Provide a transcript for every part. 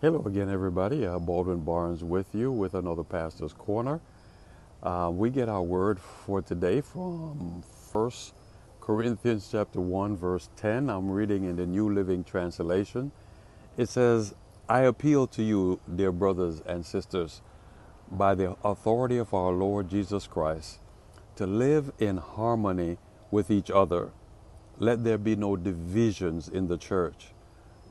Hello again, everybody. Uh, Baldwin Barnes with you with another Pastor's Corner. Uh, we get our word for today from First Corinthians chapter 1, verse 10. I'm reading in the New Living Translation. It says, I appeal to you, dear brothers and sisters, by the authority of our Lord Jesus Christ, to live in harmony with each other. Let there be no divisions in the church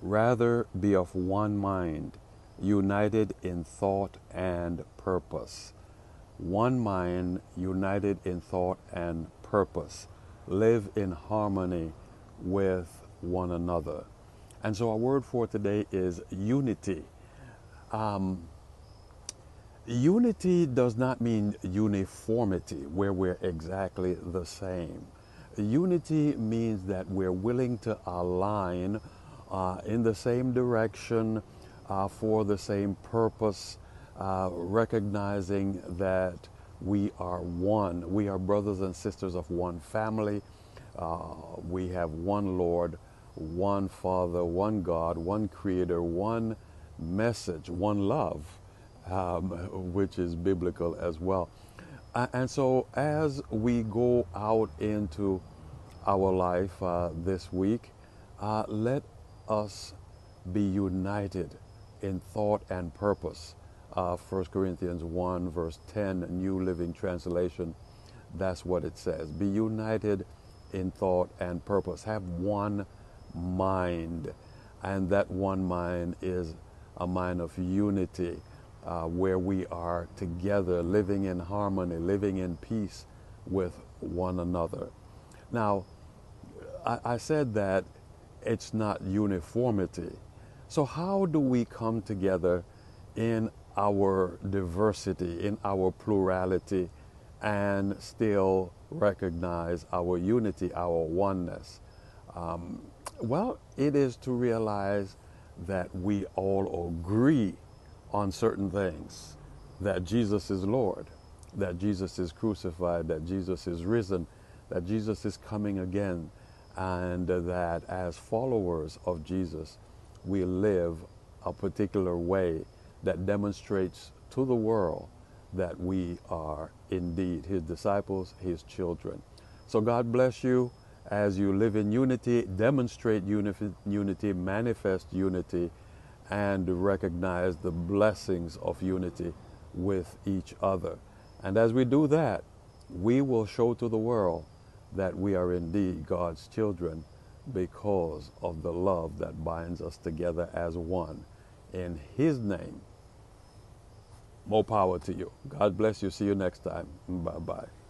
Rather be of one mind, united in thought and purpose. One mind, united in thought and purpose. Live in harmony with one another. And so our word for today is unity. Um, unity does not mean uniformity, where we're exactly the same. Unity means that we're willing to align in the same direction uh, for the same purpose, uh, recognizing that we are one. We are brothers and sisters of one family. Uh, we have one Lord, one Father, one God, one Creator, one message, one love, um, which is biblical as well. and so, as we go out into our life uh, this week, uh, let us be united in thought and purpose. Uh, 1 Corinthians 1, verse 10, New Living Translation, that's what it says. Be united in thought and purpose. Have one mind. And that one mind is a mind of unity uh, where we are together, living in harmony, living in peace with one another. Now, I, I said that it's not uniformity. So, how do we come together in our diversity, in our plurality, and still recognize our unity, our oneness? Um, well, it is to realize that we all agree on certain things that Jesus is Lord, that Jesus is crucified, that Jesus is risen, that Jesus is coming again and that as followers of Jesus, we live a particular way that demonstrates to the world that we are indeed His disciples, His children. So God bless you as you live in unity, demonstrate unity, manifest unity, and recognize the blessings of unity with each other. And as we do that, we will show to the world that we are indeed God's children because of the love that binds us together as one. In His name, more power to you. God bless you. See you next time. Bye bye.